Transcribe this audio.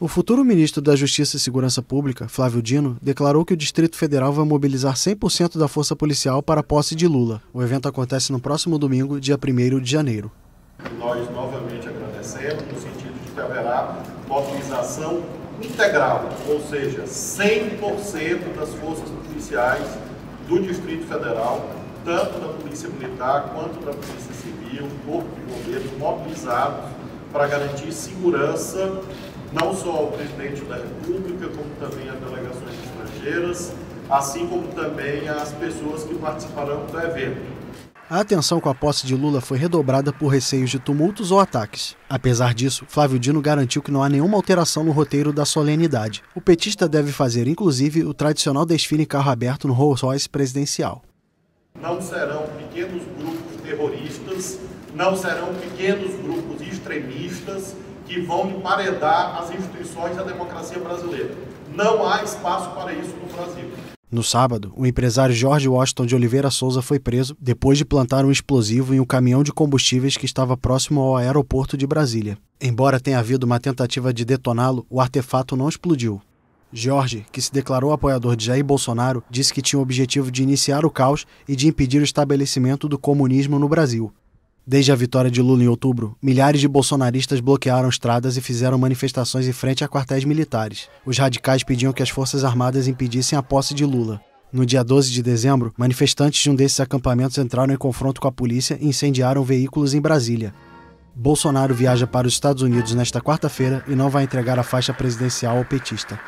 O futuro ministro da Justiça e Segurança Pública, Flávio Dino, declarou que o Distrito Federal vai mobilizar 100% da força policial para a posse de Lula. O evento acontece no próximo domingo, dia 1 de janeiro. Nós novamente agradecemos no sentido de que haverá mobilização integral, ou seja, 100% das forças policiais do Distrito Federal, tanto da Polícia Militar quanto da Polícia Civil, Corpo de Bombeiros, mobilizados para garantir segurança não só ao presidente da República, como também a delegações estrangeiras, assim como também as pessoas que participarão do evento. A atenção com a posse de Lula foi redobrada por receios de tumultos ou ataques. Apesar disso, Flávio Dino garantiu que não há nenhuma alteração no roteiro da solenidade. O petista deve fazer, inclusive, o tradicional desfile em carro aberto no Rolls Royce presidencial. Não serão pequenos grupos terroristas, não serão pequenos grupos extremistas que vão emparedar as instituições da democracia brasileira. Não há espaço para isso no Brasil. No sábado, o empresário Jorge Washington de Oliveira Souza foi preso depois de plantar um explosivo em um caminhão de combustíveis que estava próximo ao aeroporto de Brasília. Embora tenha havido uma tentativa de detoná-lo, o artefato não explodiu. Jorge, que se declarou apoiador de Jair Bolsonaro, disse que tinha o objetivo de iniciar o caos e de impedir o estabelecimento do comunismo no Brasil. Desde a vitória de Lula em outubro, milhares de bolsonaristas bloquearam estradas e fizeram manifestações em frente a quartéis militares. Os radicais pediam que as Forças Armadas impedissem a posse de Lula. No dia 12 de dezembro, manifestantes de um desses acampamentos entraram em confronto com a polícia e incendiaram veículos em Brasília. Bolsonaro viaja para os Estados Unidos nesta quarta-feira e não vai entregar a faixa presidencial ao petista.